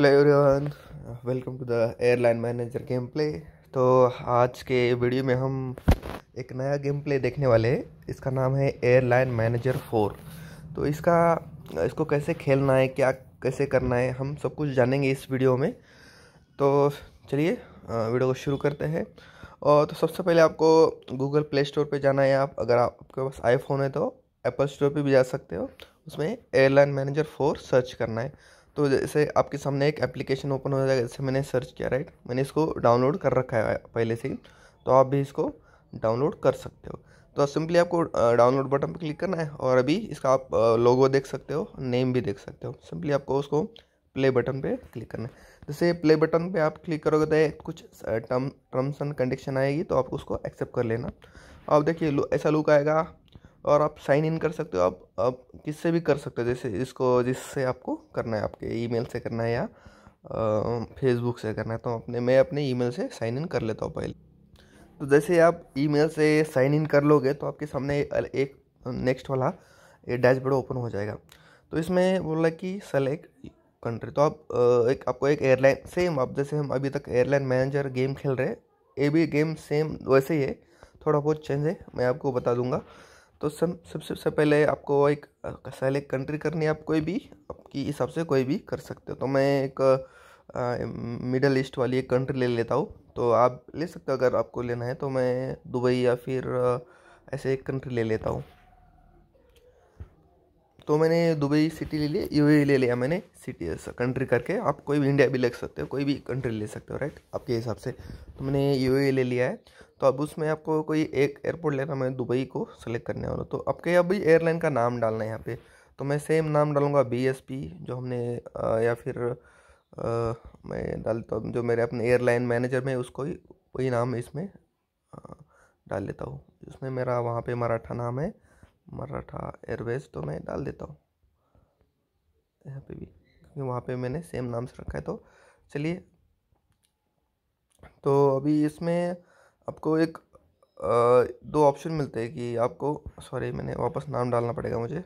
Hello everyone welcome to the airline manager game play तो आज के वीडियो में हम एक नया गेम प्ले देखने वाले हैं। इसका नाम है एयरलाइन मैनेजर फोर तो इसका, इसको कैसे खेलना है, क्या, कैसे करना है, हम सब कुछ जानेंगे इस वीडियो में। तो चलिए वीडियो को शुरू करते हैं। और तो सबसे पहले आपको गूगल प्ले स्टोर पर जाना है आप। अगर आपके पास आईफोन है तो एप्पल स्टोर पर भी जा सकते हो। उसमें एयरलाइन मैनेजर फोर सर्च करना है। तो जैसे आपके सामने एक एप्लीकेशन ओपन हो जाएगा, जैसे मैंने सर्च किया राइट मैंने इसको डाउनलोड कर रखा है पहले से ही तो आप भी इसको डाउनलोड कर सकते हो। तो सिंपली आपको डाउनलोड बटन पर क्लिक करना है और अभी इसका आप लोगो देख सकते हो नेम भी देख सकते हो। सिंपली आपको उसको प्ले बटन पे क्लिक करना है। जैसे प्ले बटन पे आप क्लिक करोगे तो कुछ टर्म टर्म्स एंड कंडीशन आएगी तो आप उसको एक्सेप्ट कर लेना। अब देखिए, ऐसा लुक आएगा और आप साइन इन कर सकते हो। आप आप किससे भी कर सकते हो, जैसे इसको, जिससे आपको करना है, आपके ईमेल से करना है या फेसबुक से करना है तो अपने, मैं अपने ईमेल से साइन इन कर लेता हूँ पहले। तो जैसे आप ईमेल से साइन इन कर लोगे तो आपके सामने एक नेक्स्ट वाला, ये डैशबोर्ड ओपन हो जाएगा। तो इसमें बोल कि सेलेक्ट कंट्री तो आप एक, आपको एक एयरलाइन, सेम आप, जैसे हम अभी तक एयरलाइन मैनेजर गेम खेल रहे हैं, ये भी गेम सेम वैसे ही है, थोड़ा बहुत चेंज है, मैं आपको बता दूँगा। तो सब सबसे सबसे पहले आपको एक सेलेक्ट कंट्री करनी है आप कोई भी, आपकी हिसाब से कोई भी कर सकते हो। तो मैं एक मिडल ईस्ट वाली एक कंट्री ले लेता हूँ। तो आप ले सकते हो अगर आपको लेना है तो मैं दुबई या फिर ऐसे एक कंट्री ले लेता हूँ। तो मैंने दुबई सिटी ले लिया यू ले लिया मैंने सिटी कंट्री करके। आप कोई भी इंडिया भी ले सकते हो, कोई भी कंट्री ले सकते हो राइट आपके हिसाब से। तो मैंने यू ले लिया है। तो अब उसमें आपको कोई एक एयरपोर्ट लेना मैं दुबई को सेलेक्ट करने वाला तो अब आपके अभी एयरलाइन का नाम डालना है यहाँ पे। तो मैं सेम नाम डालूँगा बी एस पी जो हमने आ, या फिर आ, मैं डालता हूँ जो मेरे अपने एयरलाइन मैनेजर में उसको ही वही नाम इसमें डाल लेता हूँ। उसमें मेरा वहाँ पे मराठा नाम है मराठा एयरवेज तो मैं डाल देता हूँ। यहाँ पे भी क्योंकि वहाँ पे मैंने सेम नाम से रखा है तो चलिए। तो अभी इसमें आपको एक दो ऑप्शन मिलते हैं कि आपको सॉरी मैंने वापस नाम डालना पड़ेगा मुझे।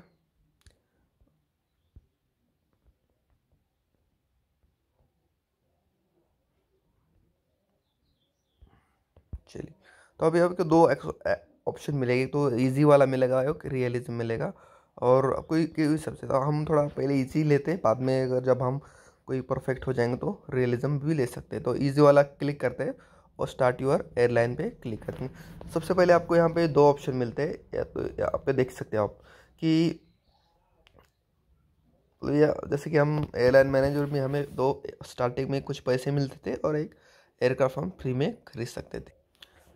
चलिए तो अभी आपको दो ऑप्शन मिलेगी तो इजी वाला मिलेगा एक रियलिज्म मिलेगा। और कोई कोई सबसे तो हम थोड़ा पहले इजी लेते हैं, बाद में अगर जब हम कोई परफेक्ट हो जाएँगे तो रियलिज्म भी ले सकते हैं। तो इजी वाला क्लिक करते हैं। और स्टार्ट यूर एयरलाइन पे क्लिक करते हैं। सबसे पहले आपको यहाँ पे दो ऑप्शन मिलते हैं। या तो यहाँ पे देख सकते हो आप कि या जैसे कि हम एयरलाइन मैनेजर में हमें दो स्टार्टिंग में कुछ पैसे मिलते थे और एक एयरक्राफ्ट हम फ्री में खरीद सकते थे।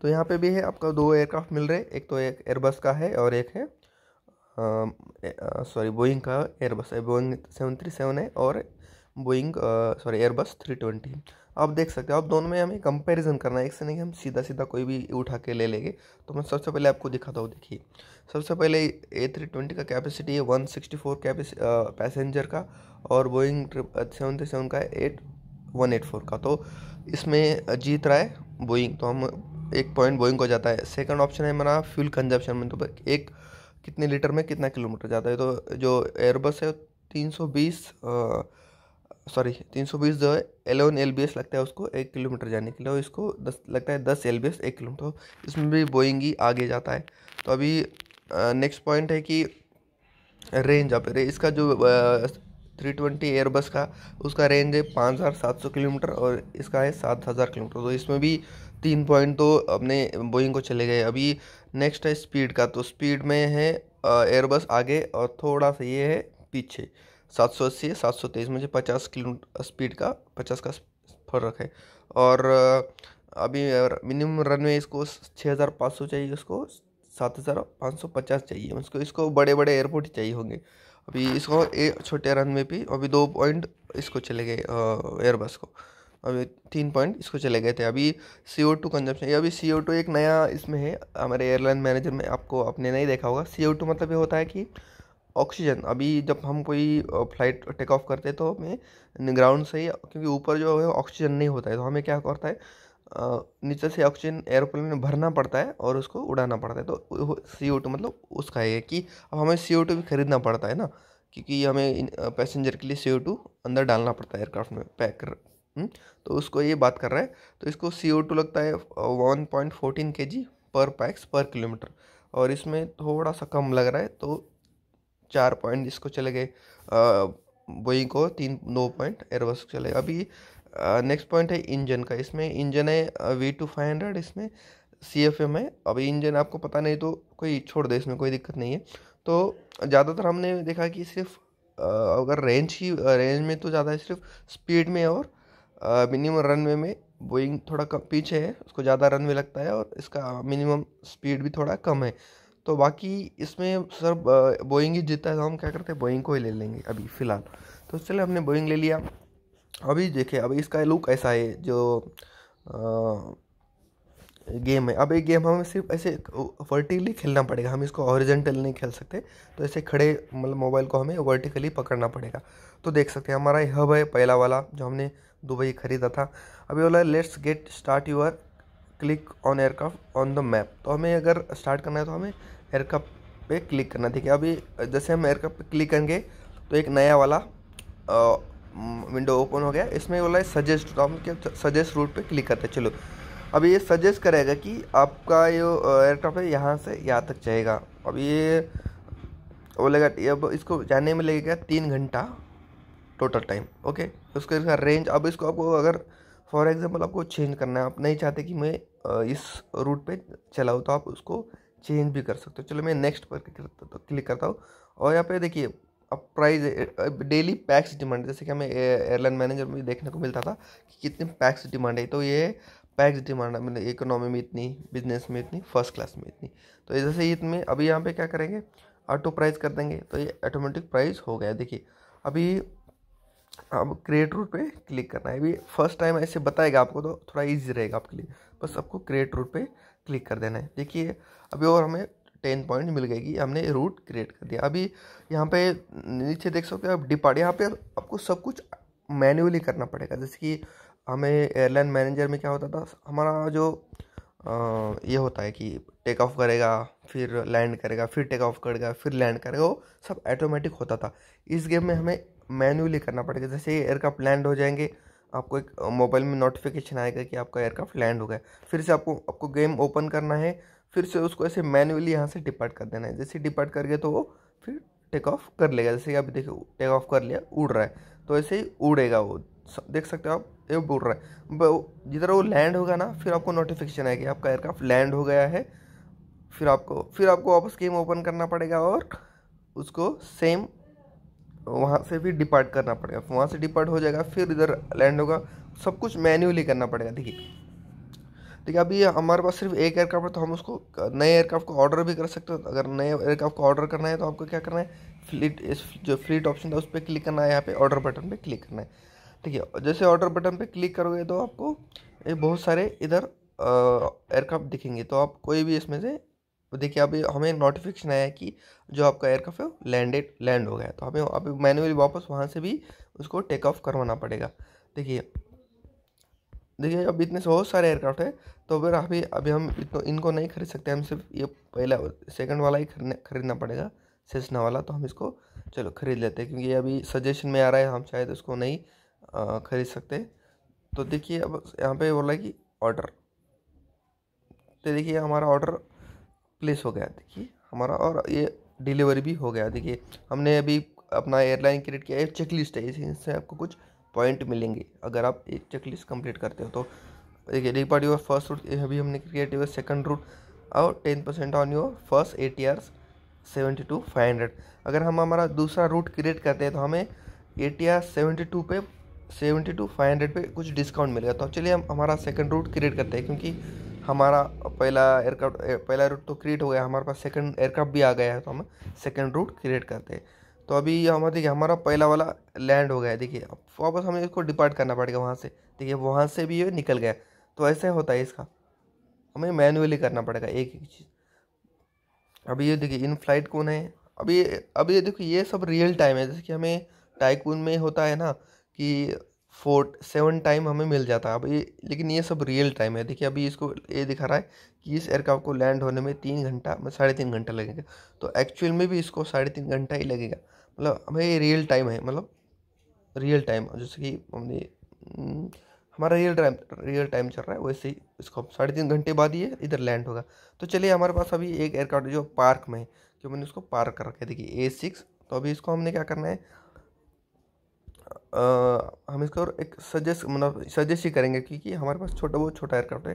तो यहाँ पे भी है, आपका दो एयरक्राफ्ट मिल रहे एक तो एक एयरबस का है और एक है सॉरी बोइंग का एयरबस है बोइंग सेवन थ्री सेवन है और Boeing sorry Airbus three twenty आप देख सकते हो, आप दोनों में हमें कंपैरिजन करना है। एक से नहीं, हम सीधा सीधा कोई भी उठा के ले लेंगे। तो मैं सबसे पहले आपको दिखाता हूँ, देखिए। सबसे पहले ए थ्री ट्वेंटी का कैपेसिटी है वन सिक्सटी फोर पैसेंजर का और बोइंग सेवन थ्री सेवन का एट वन एट फोर का। तो इसमें जीत रहा है बोइंग तो हम एक पॉइंट बोइंग को जाता है। सेकंड ऑप्शन है हमारा फ्यूल कंजप्शन में। तो एक कितने लीटर में कितना किलोमीटर जाता है? तो जो एयरबस है तीन सौ बीस सॉरी, तीन सौ बीस जो है एलेवन एल लगता है उसको एक किलोमीटर जाने के लिए, और इसको दस, लगता है दस एल बी एस एक किलोमीटर। तो इसमें भी बोइंग ही आगे जाता है। तो अभी नेक्स्ट पॉइंट है कि रेंज अब इसका जो थ्री ट्वेंटी एयरबस का, उसका रेंज है पाँच हज़ार सात सौ किलोमीटर, और इसका है सात हज़ार किलोमीटर। तो इसमें भी तीन पॉइंट तो अपने बोइंग को चले गए। अभी नेक्स्ट है स्पीड का तो स्पीड में है एयरबस आगे, और थोड़ा सा ये है पीछे। सात सौ अस्सी है, सात सौ तेईस मुझे पचास किलो, स्पीड का, पचास का फ़र्क है। और अभी मिनिमम रनवे इसको छः हज़ार पाँच सौ चाहिए, उसको सात हज़ार पाँच सौ पचास चाहिए, उसको, इसको बड़े बड़े एयरपोर्ट चाहिए होंगे। अभी इसको छोटे रनवे पे, अभी दो पॉइंट इसको चले गए एयरबस को। अभी तीन पॉइंट इसको चले गए थे। अभी सी ओ टू कंजप्शन अभी सी ओ टू एक नया इसमें है, हमारे एयरलाइन मैनेजर में, आपको आपने नहीं देखा होगा। सी ओ टू मतलब ये होता है कि ऑक्सीजन अभी जब हम कोई फ़्लाइट टेक ऑफ़ करते हैं तो हमें ग्राउंड से ही क्योंकि ऊपर जो है ऑक्सीजन नहीं होता है। तो हमें क्या करता है नीचे से ऑक्सीजन एरोप्लेन में भरना पड़ता है और उसको उड़ाना पड़ता है। तो सी ओ टू मतलब उसका है कि अब हमें सी ओ टू भी खरीदना पड़ता है ना क्योंकि हमें पैसेंजर के लिए सी ओ टू अंदर डालना पड़ता है एयरक्राफ्ट में पैक कर हम्म, तो उसको ये बात कर रहा है। तो इसको सी ओ टू लगता है वन पॉइंट फोर्टीन के जी पर पैक्स पर किलोमीटर और इसमें थोड़ा सा कम लग रहा है तो चार पॉइंट इसको चले गए बोइंग को तीन, दो पॉइंट, एयरबस को चले अभी नेक्स्ट पॉइंट है इंजन का। इसमें इंजन है वी टू फाइव हंड्रेड इसमें सी एफ़ एम है। अभी इंजन आपको पता नहीं तो कोई छोड़ दे, इसमें कोई दिक्कत नहीं है। तो ज़्यादातर हमने देखा कि सिर्फ़ अगर रेंज ही रेंज में तो ज़्यादा है, सिर्फ़ स्पीड में और मिनिमम रनवे में बोइंग थोड़ा कम, पीछे है, उसको ज़्यादा रनवे लगता है और इसका मिनिमम स्पीड भी थोड़ा कम है। तो बाकी इसमें सर बोइंग ही जीता है तो हम क्या करते हैं बोइंग को ही ले लेंगे अभी, फ़िलहाल। तो चले हमने बोइंग ले लिया। अभी देखिए, अभी इसका लुक ऐसा है, जो गेम है। अब एक गेम हमें सिर्फ़ ऐसे वर्टिकली खेलना पड़ेगा, हम इसको हॉरिजेंटल नहीं खेल सकते तो ऐसे खड़े मतलब मोबाइल को हमें वर्टिकली पकड़ना पड़ेगा। तो देख सकते हैं, हमारा हब है, पहला वाला, जो हमने दुबई खरीदा था। अभी बोला let's get start your click on aircraft on the map तो हमें अगर स्टार्ट करना है तो हमें एयरक्राफ्ट पे क्लिक करना, ठीक है? अभी जैसे हम एयरक्राफ्ट पे क्लिक करेंगे तो एक नया वाला विंडो ओपन हो गया। इसमें बोला है सजेस्ट तो हम क्या सजेस्ट रूट पे क्लिक करते हैं। चलो, अभी ये सजेस्ट करेगा कि आपका जो एयरक्राफ्ट है, यहाँ से यहाँ तक जाएगा। अब ये बोलेगा अब इसको जाने में लगेगा तीन घंटा टोटल टाइम ओके उसके इसका रेंज अब इसको आपको अगर फॉर एग्जांपल आपको चेंज करना है, आप नहीं चाहते कि मैं इस रूट पे चलाऊँ तो आप उसको चेंज भी कर सकते हो। चलो मैं नेक्स्ट पर क्लिक करता हूँ और यहाँ पे देखिए, अब प्राइस डेली पैक्स डिमांड जैसे कि हमें एयरलाइन मैनेजर में देखने को मिलता था कि कितनी पैक्स डिमांड है। तो ये पैक्स डिमांड है मतलब इकोनॉमी में इतनी बिज़नेस में इतनी फ़र्स्ट क्लास में इतनी। तो जैसे इतने, अभी यहाँ पे क्या करेंगे? ऑटो प्राइस कर देंगे। तो ये ऑटोमेटिक प्राइस हो गया देखिए, अभी अब क्रिएट रूट पे क्लिक करना है। अभी फ़र्स्ट टाइम ऐसे बताएगा आपको तो थोड़ा इजी रहेगा आपके लिए। बस आपको क्रिएट रूट पे क्लिक कर देना है। देखिए अभी और हमें टेन पॉइंट मिल गएगी हमने रूट क्रिएट कर दिया। अभी यहाँ पे नीचे देख सकते हो आप डिपार्ट यहाँ पे आपको सब कुछ मैन्युअली करना पड़ेगा। जैसे कि हमें एयरलाइन मैनेजर में क्या होता था हमारा जो आ, ये होता है कि टेक ऑफ़ करेगा फिर लैंड करेगा फिर टेक ऑफ़ करेगा फिर लैंड करेगा वो सब ऑटोमेटिक होता था। इस गेम में हमें मैन्युअली करना पड़ेगा। जैसे एयरक्राफ्ट लैंड हो जाएँगे आपको एक मोबाइल में नोटिफिकेशन आएगा कि आपका एयरक्राफ्ट लैंड हो गया। फिर से आपको आपको गेम ओपन करना है, फिर से उसको ऐसे मैन्युअली यहाँ से डिपार्ट कर देना है। जैसे डिपार्ट कर गया तो वो फिर टेक ऑफ़ कर लेगा। जैसे अभी देखिए टेक ऑफ़ कर लिया, उड़ रहा है। तो ऐसे ही उड़ेगा वो। देख सकते हो आप, ये उड़ रहा है। जिधर वो लैंड होगा ना, फिर आपको नोटिफिकेशन आएगी आपका एयरक्राफ्ट लैंड हो गया है। फिर आपको फिर आपको वापस गेम ओपन करना पड़ेगा और उसको सेम वहाँ से भी डिपार्ट करना पड़ेगा। वहाँ से डिपार्ट हो जाएगा, फिर इधर लैंड होगा। सब कुछ मैन्युअली करना पड़ेगा, देखिए। देखिए, अभी हमारे पास सिर्फ़ एक एयरक्राफ्ट है तो हम उसको, नए एयरक्राफ्ट को ऑर्डर भी कर सकते हो। अगर नए एयरक्राफ्ट को ऑर्डर करना है तो आपको क्या करना है? फ्लीट इस जो फ्लीट ऑप्शन था, उस पर क्लिक करना है। यहाँ पे ऑर्डर बटन पे क्लिक करना है। ठीक है जैसे ऑर्डर बटन पे क्लिक करोगे तो आपको बहुत सारे इधर एयरक्राफ्ट दिखेंगे। तो आप कोई भी इसमें से देखिए अभी हमें नोटिफिकेशन आया कि जो आपका एयरक्राफ्ट है लैंडेड लैंड हो गया तो हमें अभी मैनुअली वापस वहाँ से भी उसको टेक ऑफ़ करवाना पड़ेगा। देखिए देखिए अब इतने बहुत सारे एयरक्राफ्ट है तो फिर अभी अभी हम इतना, इनको नहीं खरीद सकते, हम सिर्फ़ ये पहला सेकंड वाला ही खरीदने, खरीदना पड़ेगा सेसना वाला तो हम इसको चलो खरीद लेते हैं, क्योंकि अभी सजेशन में आ रहा है, हम शायद उसको नहीं खरीद सकते। तो देखिए अब यहाँ पे बोला कि ऑर्डर तो देखिए हमारा ऑर्डर प्लेस हो गया। देखिए, हमारा और ये डिलीवरी भी हो गया। देखिए, हमने अभी अपना एयरलाइन क्रिएट किया। है चेक लिस्ट है इससे आपको कुछ पॉइंट मिलेंगे। अगर आप एक चेक लिस्ट कंप्लीट करते हो तो। देखिए रिपार्ट योर फ़र्स्ट रूट अभी हमने क्रिएट योर सेकंड रूट और ten percent on your first A T R seventy two five hundred अगर हम हमारा दूसरा रूट क्रिएट करते हैं तो हमें A T R seventy two पे सेवेंटी टू फाइव हंड्रेड पे कुछ डिस्काउंट मिलेगा। तो चलिए, हम हमारा सेकंड रूट क्रिएट करते हैं, क्योंकि हमारा पहला एयरक्राफ्ट पहला रूट तो क्रिएट हो गया, हमारे पास सेकंड एयरक्राफ्ट भी आ गया है तो हम सेकंड रूट क्रिएट करते हैं। तो अभी ये हमारा, देखिए, हमारा पहला वाला लैंड हो गया है, देखिए, अब वापस हमें इसको डिपार्ट करना पड़ेगा वहाँ से। देखिए, वहाँ से भी ये निकल गया तो ऐसे होता है इसका। हमें मैनुअली करना पड़ेगा एक एक चीज़। अभी ये देखिए, इन फ़्लाइट कौन है? अभी अभी ये देखिए, ये सब रियल टाइम है, जैसे कि हमें टाइकून में होता है ना, कि फोर्ट सेवन टाइम हमें मिल जाता है। अभी लेकिन ये सब रियल टाइम है। देखिए अभी इसको ये दिखा रहा है कि इस एयरक्राफ्ट को लैंड होने में तीन घंटा मतलब साढ़े तीन घंटा लगेगा। तो एक्चुअल में भी इसको साढ़े तीन घंटा ही लगेगा। मतलब हमें रियल टाइम है मतलब रियल टाइम। जैसे कि हमने हम्म, हमारा रियल टाइम रियल टाइम चल रहा है वैसे ही इसको साढ़े तीन घंटे बाद ये इधर लैंड होगा। तो चलिए हमारे पास अभी एक एयरक्राफ्ट जो पार्क में है क्यों मैंने उसको पार्क कर रखा है। देखिए ए सिक्स तो अभी इसको हमने क्या करना है हम इसको एक सजेस्ट मतलब सजेस्ट ही करेंगे क्योंकि हमारे पास छोटा, बहुत छोटा एयरक्राफ्ट है।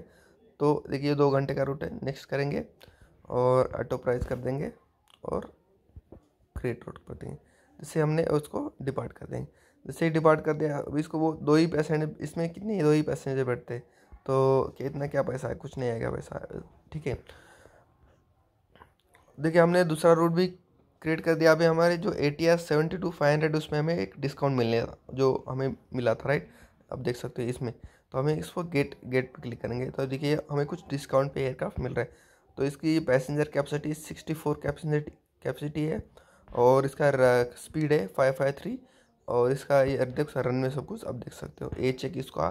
तो देखिए दो घंटे का रूट है। नेक्स्ट करेंगे और ऑटो प्राइस कर देंगे और क्रिएट रूट कर देंगे। जैसे हमने उसको डिपार्ट कर देंगे। जैसे ही डिपार्ट कर दिया, अभी इसको वो दो ही पैसेंजर इसमें कितने दो ही पैसेंजर बैठते तो कितना क्या पैसा है? कुछ नहीं आएगा पैसा। ठीक है। देखिए, हमने दूसरा रूट भी क्रिएट कर दिया। अभी हमारे जो A T R seventy two five hundred उसमें हमें एक डिस्काउंट मिलने जो हमें मिला था राइट अब देख सकते हो इसमें। तो हमें इसको गेट गेट पर क्लिक करेंगे। तो देखिए, हमें कुछ डिस्काउंट पे एयरक्राफ्ट मिल रहा है। तो इसकी passenger capacity sixty four capacity capacity है और इसका स्पीड है फाइव फाइव थ्री और इसका ये देख सर रन में सब कुछ अब देख सकते हो। ए चेक इसका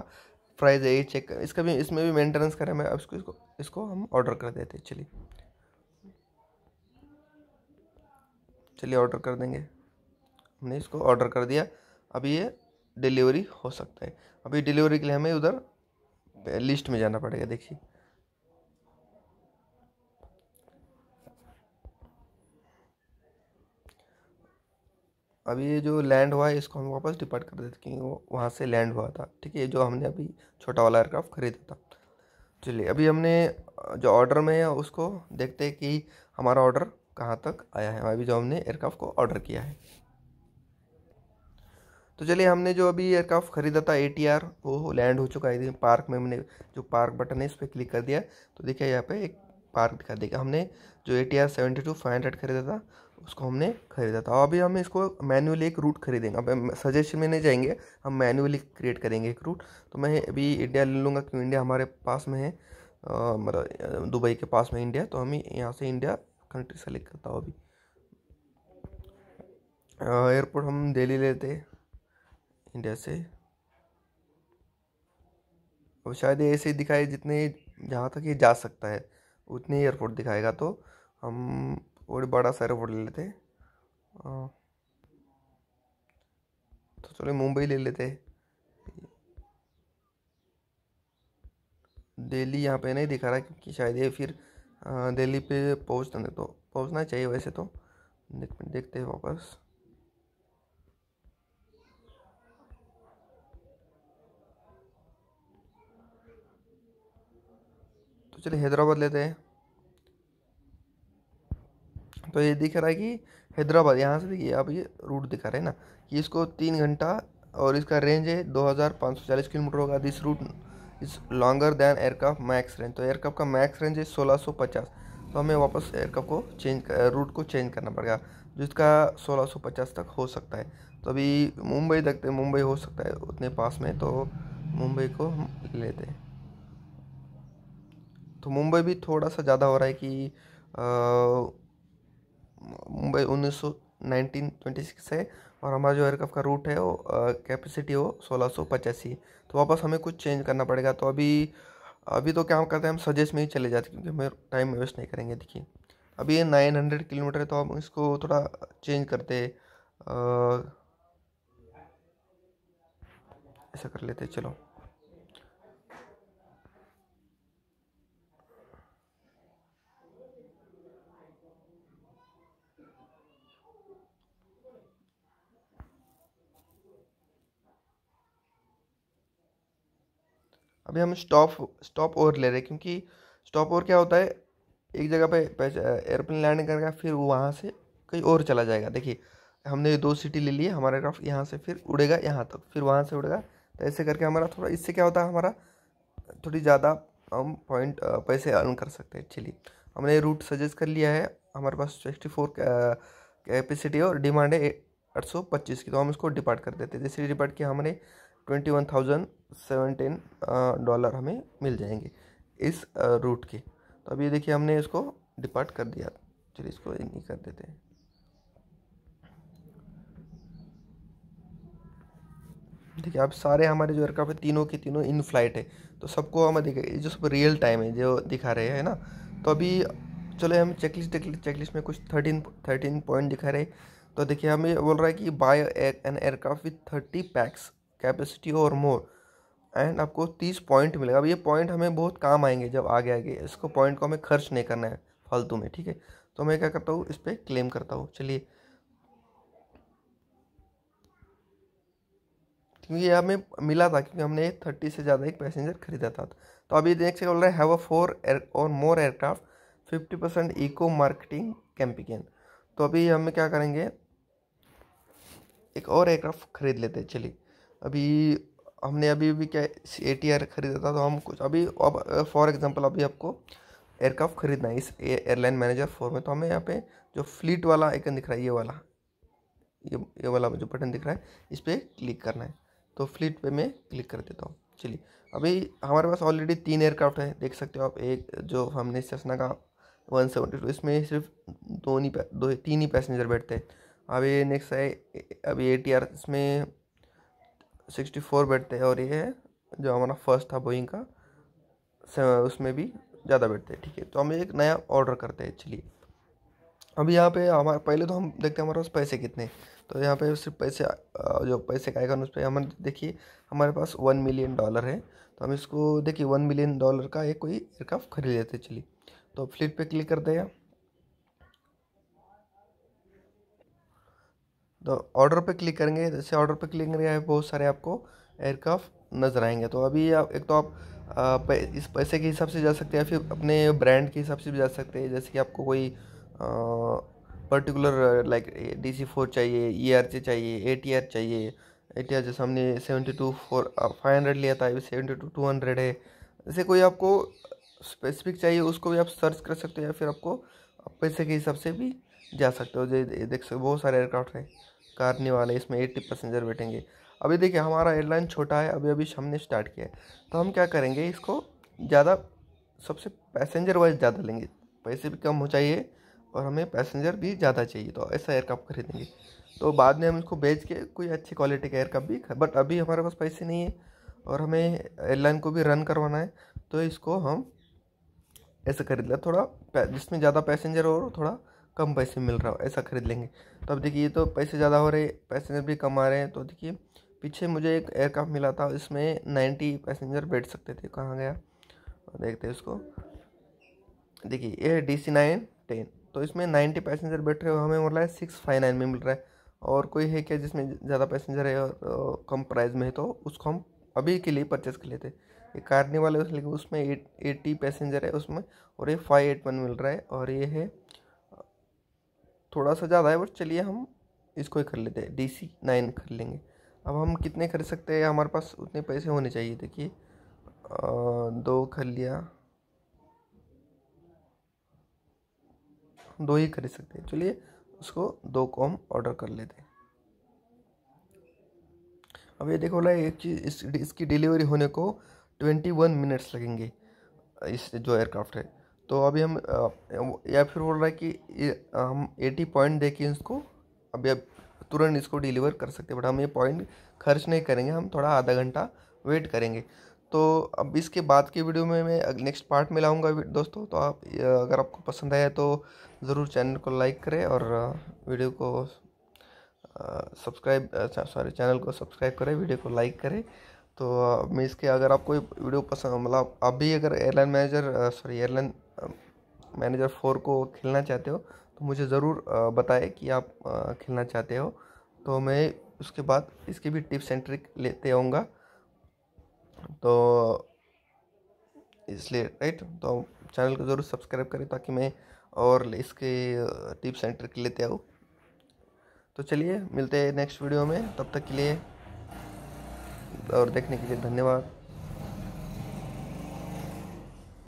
प्राइस है ए चेक इसका भी, इसमें भी मेंटेनेंस करें मैं अब इसको इसको इसको हम ऑर्डर कर देते हैं। चलिए। चलिए ऑर्डर कर देंगे। हमने इसको ऑर्डर कर दिया। अभी ये डिलीवरी हो सकता है। अभी डिलीवरी के लिए हमें उधर लिस्ट में जाना पड़ेगा, देखिए। अभी ये जो लैंड हुआ है, इसको हम वापस डिपार्ट कर देते क्योंकि वो वहाँ से लैंड हुआ था। ठीक है जो हमने अभी छोटा वाला एयरक्राफ्ट खरीदा था। चलिए, अभी हमने जो ऑर्डर में है, उसको देखते हैं कि हमारा ऑर्डर कहाँ तक आया है? अभी जो हमने एयरक्राफ्ट को ऑर्डर किया है। तो चलिए, हमने जो अभी एयरक्राफ्ट खरीदा था ए टी आर वो लैंड हो चुका है। पार्क में हमने जो पार्क बटन है, इस पर क्लिक कर दिया। तो देखिए, यहाँ पे एक पार्क दिखा देगा हमने जो A T R seventy two five hundred खरीदा था, उसको हमने खरीदा था। और अभी हम इसको मैनुअली एक रूट खरीदेंगे। अब सजेशन में नहीं जाएँगे, हम मैनुअली क्रिएट करेंगे एक रूट तो मैं अभी इंडिया ले लूँगा, क्योंकि इंडिया हमारे पास में है मतलब दुबई के पास में इंडिया तो हम यहाँ से इंडिया कंट्री सेलेक्ट करता हूँ अभी। एयरपोर्ट हम दिल्ली लेते इंडिया से। अब शायद ऐसे ही दिखाए जितने जहाँ तक ये जा सकता है, उतने एयरपोर्ट दिखाएगा तो हम थोड़ी बड़ा सा एयरपोर्ट ले लेते तो चलो मुंबई ले लेते दिल्ली यहाँ पे नहीं दिखा रहा, क्योंकि शायद ये फिर दिल्ली पे पहुँचना तो पहुँचना चाहिए वैसे तो। देख, देखते हैं वापस। तो चलिए हैदराबाद लेते हैं। तो ये दिख रहा है कि हैदराबाद, यहाँ से देखिए, आप ये रूट दिखा रहे हैं ना। कि इसको तीन घंटा और इसका रेंज है दो हज़ार पाँच सौ चालीस किलोमीटर होगा। This route is longer than aircraft max range तो एयरक्राफ्ट का मैक्स रेंज है सोलह सौ पचास। तो हमें वापस एयरक्राफ्ट को चेंज रूट को चेंज करना पड़ेगा, जिसका सोलह सौ पचास तक हो सकता है। तो अभी मुंबई देखते हैं, मुंबई हो सकता है उतने पास में तो मुंबई को हम लेते हैं। तो मुंबई भी थोड़ा सा ज़्यादा हो रहा है कि मुंबई उन्नीस सौ नाइनटीन ट्वेंटी सिक्स है, और हमारा जो एयरक्राफ्ट का रूट है वो कैपेसिटी हो सोलह सौ पचासी तो वापस हमें कुछ चेंज करना पड़ेगा। तो अभी अभी तो क्या हम करते हैं, हम सजेस्ट में ही चले जाते क्योंकि हमें टाइम वेस्ट नहीं करेंगे, देखिए। अभी ये नाइन हंड्रेड किलोमीटर है तो हम इसको थोड़ा चेंज करते ऐसा कर लेते, चलो। अभी हम स्टॉप स्टॉप ओवर ले रहे हैं, क्योंकि स्टॉप ओवर क्या होता है? एक जगह पे एयरप्लेन लैंड करेगा, फिर वो वहाँ से कहीं और चला जाएगा। देखिए, हमने दो सिटी ले लिए, हमारा एयरक्राफ्ट यहाँ से फिर उड़ेगा, यहाँ तक, फिर वहाँ से उड़ेगा। तो ऐसे करके हमारा थोड़ा, इससे क्या होता है, हमारा थोड़ी ज़्यादा हम पॉइंट पैसे अर्न कर सकते हैं। एक्चुअली हमने रूट सजेस्ट कर लिया है, हमारे पास सिक्सटी फोर कैपेसिटी और डिमांड है आठ सौ पच्चीस की तो हम इसको डिपार्ट कर देते हैं। जैसे डिपार्ट किया हमने twenty one thousand seventeen dollar हमें मिल जाएँगे इस रूट के। तो अभी देखिए हमने इसको डिपार्ट कर दिया। चलिए इसको नहीं कर देते हैं। देखिए अब सारे हमारे जो एयरक्राफ्ट है, तीनों के तीनों इन फ़्लाइट है। तो सबको हमें देखिए जो सब रियल टाइम है, जो दिखा रहे हैं ना? तो अभी चलो हम चेकलिस्ट चेकलिस्ट में कुछ थर्टीन थर्टीन पॉइंट दिखा रहे तो देखिए हमें बोल रहा है कि buy an aircraft with thirty pax capacity और मोर एंड आपको तीस पॉइंट मिलेगा। अब ये पॉइंट हमें बहुत काम आएँगे जब आगे आगे इसको पॉइंट को हमें खर्च नहीं करना है फालतू में, ठीक है? तो मैं क्या करता हूँ, इस पर क्लेम करता हूँ। चलिए। क्योंकि ये हमें मिला था, क्योंकि हमने थर्टी से ज़्यादा एक पैसेंजर खरीदा था। तो अभी देख से बोल रहा है हैव अ फोर एयर और more aircraft fifty percent eco marketing campaign तो अभी हम क्या करेंगे? एक और एयरक्राफ्ट खरीद लेते हैं। चलिए। अभी हमने अभी भी क्या ए टी आर खरीदा था तो हम कुछ अभी अब फॉर एग्जांपल अभी आपको एयरक्राफ्ट खरीदना है, इस एयरलाइन मैनेजर फोर में तो हमें यहाँ पे जो फ्लीट वाला आइकन दिख रहा है, ये वाला, ये ये वाला जो बटन दिख रहा है, इस पर क्लिक करना है। तो फ्लीट पे मैं क्लिक कर देता हूँ। चलिए, अभी हमारे पास ऑलरेडी तीन एयरक्राफ्ट है, देख सकते हो आप, एक जो हमने सेसना का वन सेवेंटी टू इसमें सिर्फ़ दो ही दो, तीन ही पैसेंजर बैठते हैं। अभी नेक्स्ट है, अभी ए टी आर इसमें सिक्सटी फोर बैठते हैं और ये है जो हमारा फ़र्स्ट था बोइंग का उसमें भी ज़्यादा बैठते हैं, ठीक है? तो हम एक नया ऑर्डर करते हैं, चलिए। अभी यहाँ पे हमारे, पहले तो हम देखते हैं हमारे पास पैसे कितने। तो यहाँ पे सिर्फ़ पैसे, जो पैसे का आइकन उस पर हम देखिए, हमारे पास वन मिलियन डॉलर है। तो हम इसको, देखिए वन मिलियन डॉलर का एक कोई एयरक्राफ्ट खरीद लेते चलिए। तो फ्लिप पे क्लिक करते हैं। तो ऑर्डर पे क्लिक करेंगे, जैसे ऑर्डर पे क्लिक करेंगे बहुत सारे आपको एयरक्राफ्ट नज़र आएँगे। तो अभी आप, एक तो आप इस पैसे के हिसाब से जा सकते हैं या फिर अपने ब्रांड के हिसाब से भी जा सकते हैं। जैसे कि आपको कोई particular like D C four चाहिए ई आर सी चाहिए ए टी आर चाहिए। ए टी आर जैसे हमने seventy two four five hundred लिया था, अभी सेवेंटी टू टू हंड्रेड है। जैसे कोई आपको स्पेसिफिक चाहिए, उसको भी आप सर्च कर सकते हो या फिर आपको पैसे के हिसाब से भी जा सकते हो। जो, देख सकते बहुत सारे एयरक्राफ्ट हैं। कारने वाले, इसमें एट्टी पैसेंजर बैठेंगे। अभी देखिए, हमारा एयरलाइन छोटा है अभी अभी हमने स्टार्ट किया है। तो हम क्या करेंगे, इसको ज़्यादा, सबसे पैसेंजर वाइज ज़्यादा लेंगे। पैसे भी कम हो चाहिए और हमें पैसेंजर भी ज़्यादा चाहिए तो ऐसा एयरक्राफ्ट खरीदेंगे। तो बाद में हम इसको बेच के कोई अच्छी क्वालिटी का एयरक्राफ्ट भी बट अभी हमारे पास पैसे नहीं है और हमें एयरलाइन को भी रन करवाना है तो इसको हम ऐसे खरीद लें। थोड़ा जिसमें ज़्यादा पैसेंजर और थोड़ा कम पैसे मिल रहा हो, ऐसा खरीद लेंगे। तो अब देखिए, ये तो पैसे ज़्यादा हो रहे पैसेंजर भी कम आ रहे हैं तो देखिए, पीछे मुझे एक एयरक्राफ्ट मिला था इसमें नाइन्टी पैसेंजर बैठ सकते थे। कहाँ गया? देखते हैं उसको। देखिए, ये है डी सी नाइन टेन तो इसमें नाइन्टी पैसेंजर बैठ रहे हो, हमें मतलब सिक्स फाइव नाइन में मिल रहा है। और कोई है क्या जिसमें ज़्यादा पैसेंजर है और कम प्राइस में है? तो उसको हम अभी के लिए परचेस कर लेते ये कारने वाले लेकिन उसमें एट एटी पैसेंजर है उसमें, और ये फाइव एट वन मिल रहा है, और ये है थोड़ा सा ज़्यादा है बट चलिए हम इसको ही कर लेते हैं डी सी नाइन कर लेंगे। अब हम कितने खरीद सकते हैं? हमारे पास उतने पैसे होने चाहिए देखिए। दो खरीद लिया। दो ही खरीद सकते हैं। चलिए उसको दो को हम ऑर्डर कर लेते हैं। अब ये देखो बोला एक चीज़ इस, इसकी डिलीवरी होने को ट्वेंटी वन मिनट्स लगेंगे इस जो एयरक्राफ्ट है। तो अभी हम या फिर बोल रहा है कि हम एटी पॉइंट दे के इसको, अभी अब तुरंत इसको डिलीवर कर सकते हैं। बट हम ये पॉइंट खर्च नहीं करेंगे, हम थोड़ा आधा घंटा वेट करेंगे। तो अब इसके बाद की वीडियो में मैं नेक्स्ट पार्ट में लाऊँगा दोस्तों। तो आप अगर आपको पसंद आया तो ज़रूर चैनल को लाइक करें और वीडियो को सब्सक्राइब सॉरी चैनल को सब्सक्राइब करें वीडियो को लाइक करें। तो मैं इसके अगर आपको वीडियो पसंद मतलब आप भी अगर airline manager sorry, airline manager four को खेलना चाहते हो तो मुझे ज़रूर बताएँ कि आप खेलना चाहते हो। तो मैं उसके बाद इसके भी टिप्स एंड ट्रिक लेते आऊँगा। तो इसलिए, राइट? तो चैनल को ज़रूर सब्सक्राइब करें ताकि मैं और इसके टिप्स एंड ट्रिक लेते आऊँ। तो चलिए, मिलते हैं नेक्स्ट वीडियो में, तब तक के लिए और देखने के लिए धन्यवाद।